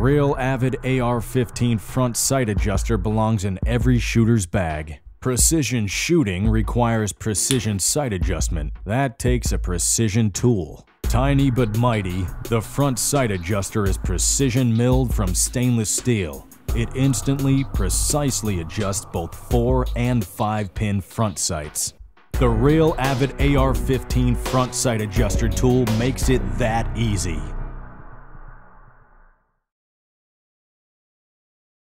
Real Avid AR-15 front sight adjuster belongs in every shooter's bag. Precision shooting requires precision sight adjustment. That takes a precision tool. Tiny but mighty, the front sight adjuster is precision milled from stainless steel. It instantly, precisely adjusts both 4 and 5 pin front sights. The Real Avid AR-15 front sight adjuster tool makes it that easy.